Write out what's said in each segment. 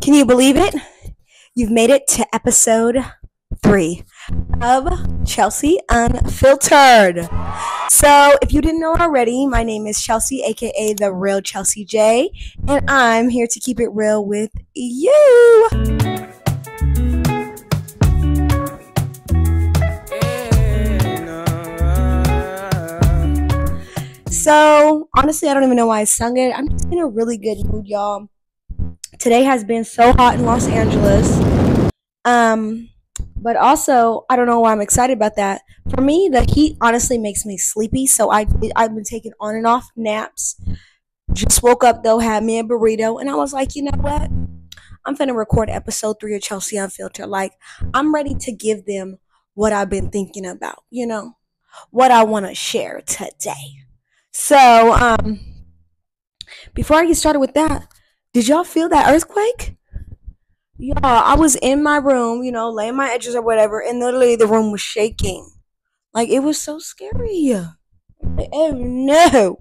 Can you believe it? You've made it to episode three of Chelsey Unfiltered. So, if you didn't know already, my name is Chelsey, aka the real Chelsey J, and I'm here to keep it real with you. So, honestly, I don't even know why I sung it. I'm just in a really good mood, y'all. Today has been so hot in Los Angeles. Um, but also, I don't know why I'm excited about that. For me, the heat honestly makes me sleepy, so I I've been taking on and off naps. Just woke up though, had me a burrito, and I was like, you know what? I'm gonna record episode three of Chelsey Unfiltered. Like, I'm ready to give them what I've been thinking about, you know, what I want to share today. So, um, before I get started with that, did y'all feel that earthquake? Y'all, I was in my room, you know, laying my edges or whatever, and literally the room was shaking. Like it was so scary. oh no.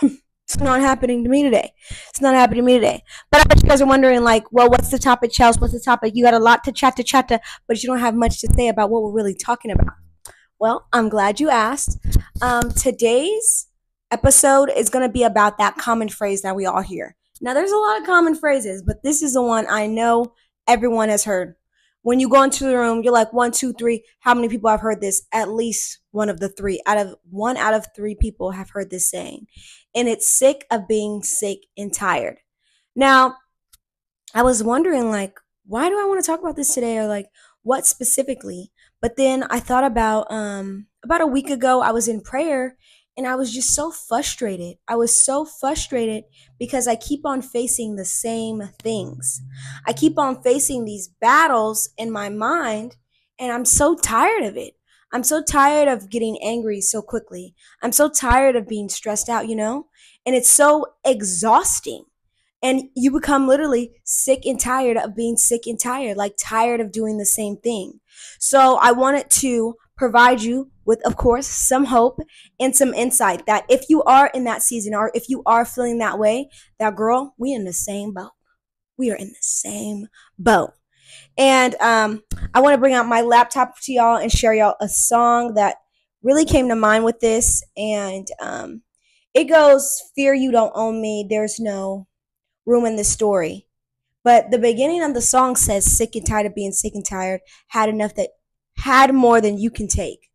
it's not happening to me today. It's not happening to me today. But I bet you guys are wondering, like, well, what's the topic, Chelsey? What's the topic? You got a lot to chat to chat to, but you don't have much to say about what we're really talking about. Well, I'm glad you asked. Um, today's episode is going to be about that common phrase that we all hear. Now, there's a lot of common phrases, but this is the one I know everyone has heard. When you go into the room, you're like, one, two, three. How many people have heard this? At least one of the three. Out of one out of three people have heard this saying. And it's sick of being sick and tired. Now, I was wondering, like, why do I want to talk about this today? Or like, what specifically? But then I thought about um about a week ago, I was in prayer and I was just so frustrated. I was so frustrated because I keep on facing the same things. I keep on facing these battles in my mind, and I'm so tired of it. I'm so tired of getting angry so quickly. I'm so tired of being stressed out, you know? And it's so exhausting. And you become literally sick and tired of being sick and tired, like tired of doing the same thing. So I wanted to provide you with, of course, some hope and some insight that if you are in that season or if you are feeling that way, that girl, we in the same boat. We are in the same boat. And um, I want to bring out my laptop to y'all and share y'all a song that really came to mind with this. And um, it goes, Fear you don't own me. There's no room in the story. But the beginning of the song says, Sick and tired of being sick and tired, had enough that had more than you can take.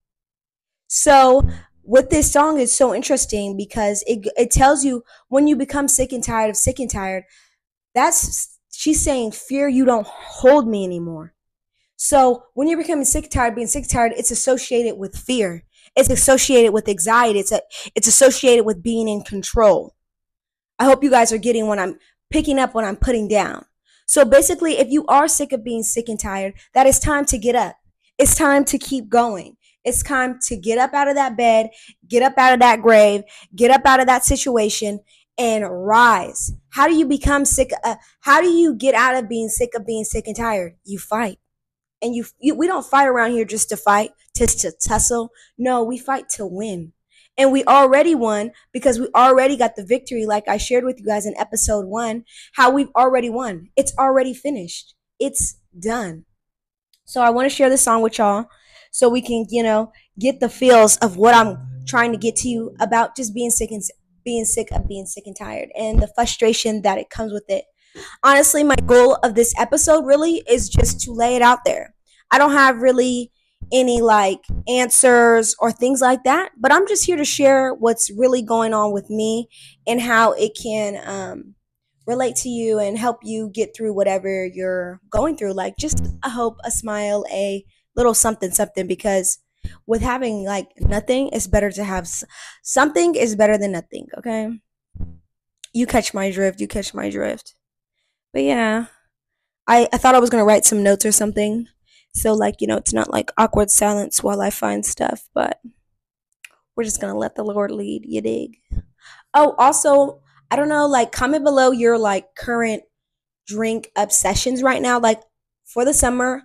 So with this song it's so interesting because it it tells you when you become sick and tired of sick and tired, that's she's saying fear you don't hold me anymore. So when you're becoming sick and tired, being sick and tired, it's associated with fear. It's associated with anxiety. It's a, it's associated with being in control. I hope you guys are getting what I'm picking up what I'm putting down. So basically, if you are sick of being sick and tired, that is time to get up. It's time to keep going. It's time to get up out of that bed, get up out of that grave, get up out of that situation and rise. How do you become sick? Uh, how do you get out of being sick of being sick and tired? You fight. And you, you we don't fight around here just to fight, just to tussle. No, we fight to win. And we already won because we already got the victory, like I shared with you guys in episode one, how we've already won. It's already finished. It's done. So I want to share this song with y'all so we can, you know, get the feels of what I'm trying to get to you about just being sick and being sick of being sick and tired and the frustration that it comes with it. Honestly, my goal of this episode really is just to lay it out there. I don't have really any like answers or things like that, but I'm just here to share what's really going on with me and how it can um relate to you and help you get through whatever you're going through. Like just a hope, a smile, a little something, something, because with having like nothing, it's better to have something is better than nothing. Okay. You catch my drift. You catch my drift. But yeah, I, I thought I was going to write some notes or something. So, like, you know, it's not like awkward silence while I find stuff, but we're just going to let the Lord lead. You dig? Oh, also, I don't know, like comment below your like current drink obsessions right now. Like for the summer,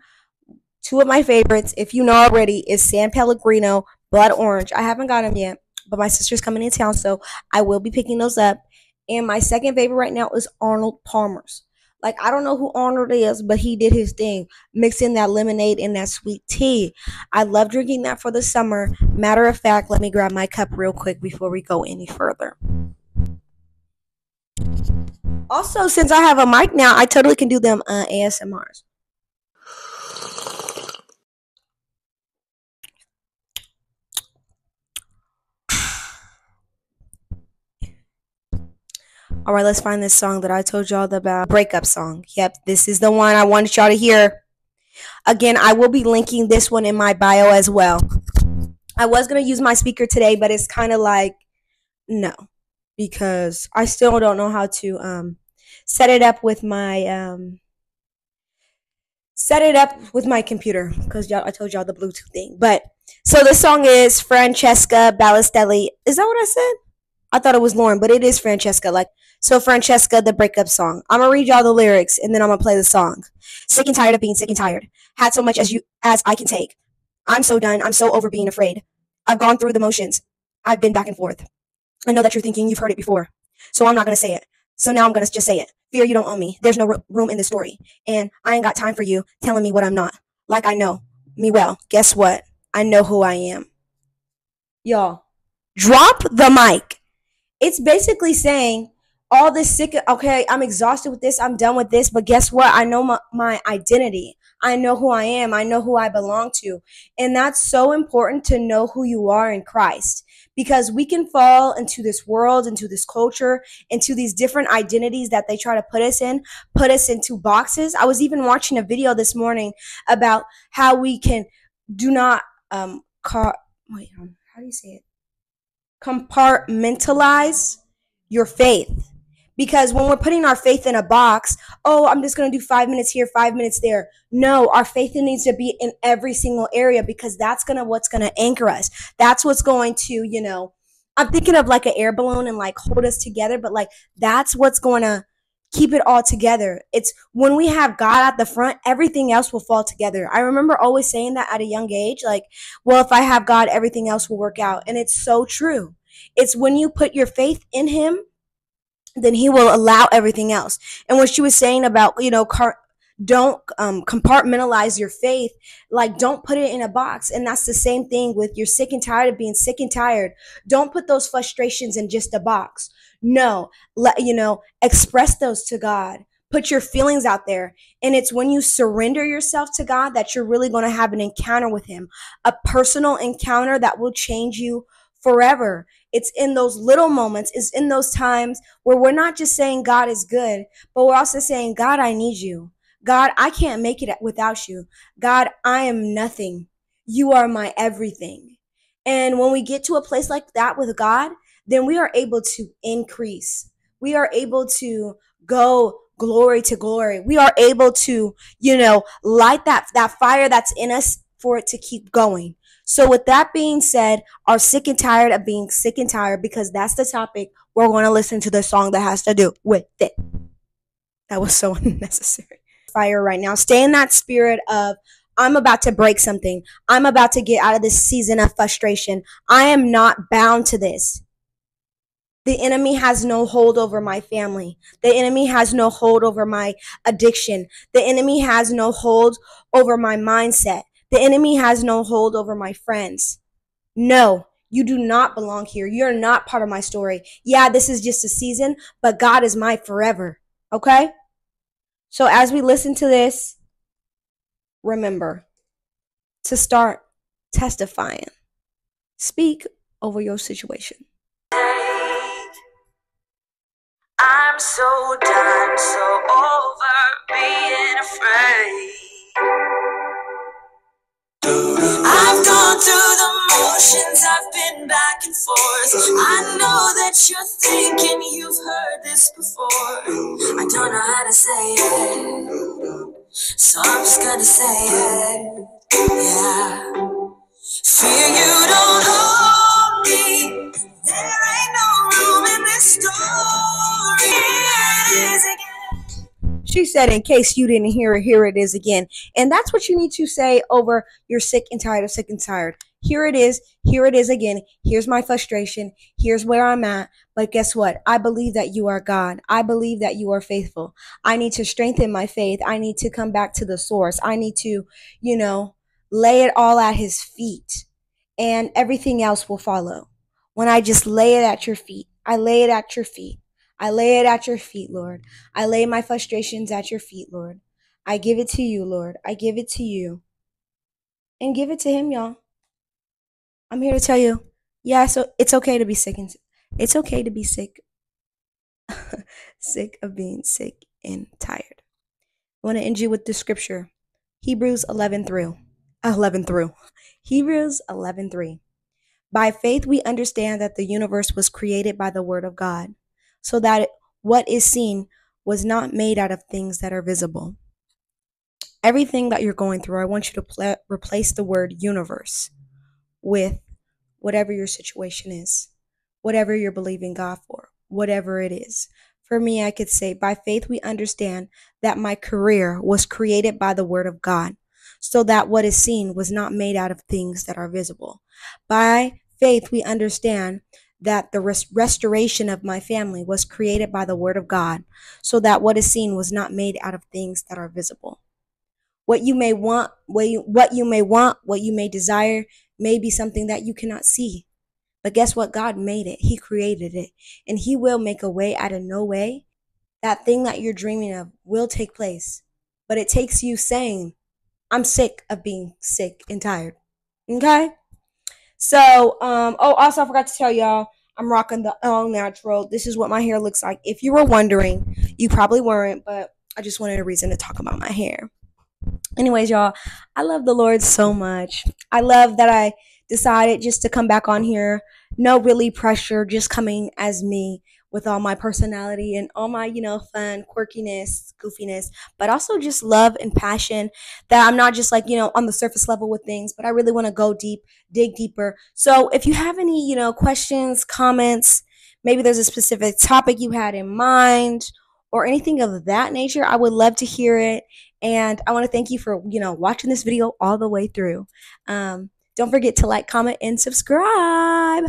two of my favorites, if you know already, is San Pellegrino Blood Orange. I haven't got them yet, but my sister's coming in town, so I will be picking those up. And my second favorite right now is Arnold Palmer's. Like I don't know who Arnold is, but he did his thing, mixing that lemonade and that sweet tea. I love drinking that for the summer. Matter of fact, let me grab my cup real quick before we go any further. Also, since I have a mic now, I totally can do them uh, ASMRs. All right, let's find this song that I told y'all about. Breakup song. Yep, this is the one I wanted y'all to hear. Again, I will be linking this one in my bio as well. I was going to use my speaker today, but it's kind of like, no, because I still don't know how to um, set it up with my um, set it up with my computer because y'all I told y'all the Bluetooth thing. But so the song is Francesca Battistelli. Is that what I said? I thought it was Lauren, but it is Francesca. Like so Francesca, the breakup song. I'm gonna read y'all the lyrics and then I'm gonna play the song. Sick and tired of being sick and tired. Had so much as you as I can take. I'm so done. I'm so over being afraid. I've gone through the motions. I've been back and forth. I know that you're thinking you've heard it before. So I'm not gonna say it. So now I'm gonna just say it. Fear you don't own me. There's no room in the story. And I ain't got time for you telling me what I'm not. Like I know me well. Guess what? I know who I am. Y'all, drop the mic. It's basically saying all this sick okay i'm exhausted with this i'm done with this but guess what? I know my, my identity. I know who i am. I know who i belong to. And that's so important to know who you are in christ. Because we can fall into this world into this culture into these different identities that they try to put us in put us into boxes. I was even watching a video this morning about how we can do not um car wait how do you say it? Compartmentalize your faith because when we're putting our faith in a box, oh, I'm just going to do five minutes here, five minutes there. No, our faith needs to be in every single area because that's going to, what's going to anchor us. That's what's going to, you know, I'm thinking of like an air balloon and like hold us together, but like that's what's going to keep it all together. It's when we have God at the front, everything else will fall together. I remember always saying that at a young age, like, well, if I have God, everything else will work out. And it's so true. It's when you put your faith in Him then he will allow everything else. And what she was saying about, you know, car- don't um, compartmentalize your faith like don't put it in a box. And that's the same thing with you're sick and tired of being sick and tired. Don't put those frustrations in just a box. No let you know express those to god. Put your feelings out there. And it's when you surrender yourself to god that you're really going to have an encounter with him a personal encounter that will change you forever it's in those little moments, it's in those times where we're not just saying God is good, but we're also saying, God, I need you. God, I can't make it without you. God, I am nothing. You are my everything. And when we get to a place like that with God, then we are able to increase. We are able to go glory to glory. We are able to, you know, light that that fire that's in us for it to keep going. So, with that being said, are sick and tired of being sick and tired because that's the topic. We're going to listen to the song that has to do with it. That was so unnecessary. Fire right now. Stay in that spirit of I'm about to break something. I'm about to get out of this season of frustration. I am not bound to this. The enemy has no hold over my family. The enemy has no hold over my addiction. The enemy has no hold over my mindset. The enemy has no hold over my friends. No, you do not belong here. You're not part of my story. Yeah, this is just a season, but God is my forever. Okay? So as we listen to this, remember to start testifying. Speak over your situation. I'm so done, so over being afraid. I've gone through the motions, I've been back and forth. I know that you're thinking you've heard this before. I don't know how to say it, so I'm just gonna say it. Yeah. Fear you don't She said, in case you didn't hear it, here it is again. And that's what you need to say over you're sick and tired of sick and tired. here it is. Here it is again. Here's my frustration. Here's where I'm at. But guess what? I believe that you are God. I believe that you are faithful. I need to strengthen my faith. I need to come back to the source. I need to, you know, lay it all at his feet and everything else will follow. When I just lay it at your feet, I lay it at your feet. I lay it at your feet, Lord. I lay my frustrations at your feet, Lord. I give it to you, Lord. I give it to you. And give it to him, y'all. I'm here to tell you, yeah, so it's okay to be sick and it's okay to be sick. sick of being sick and tired. I want to end you with the scripture. Hebrews 11 through 11 through Hebrews 11 3. By faith we understand that the universe was created by the word of God, so that what is seen was not made out of things that are visible. Everything that you're going through, I want you to pl- replace the word universe with whatever your situation is, whatever you're believing God for, whatever it is. For me, I could say, by faith, we understand that my career was created by the word of God, so that what is seen was not made out of things that are visible. By faith, we understand that the res- restoration of my family was created by the word of God, so that what is seen was not made out of things that are visible. What you may want, what you, what you may want, what you may desire may be something that you cannot see. But guess what? God made it. He created it. And He will make a way out of no way. That thing that you're dreaming of will take place. But it takes you saying, I'm sick of being sick and tired. Okay? So, um, oh, also I forgot to tell y'all, I'm rocking the all natural. This is what my hair looks like. If you were wondering, you probably weren't, but I just wanted a reason to talk about my hair. Anyways, y'all, I love the Lord so much. I love that I decided just to come back on here. No really pressure, just coming as me with all my personality and all my, you know, fun, quirkiness, goofiness, but also just love and passion that I'm not just like, you know, on the surface level with things, but I really want to go deep, dig deeper. So if you have any, you know, questions, comments, maybe there's a specific topic you had in mind or anything of that nature, I would love to hear it. And I want to thank you for, you know, watching this video all the way through. Um, don't forget to like, comment, and subscribe.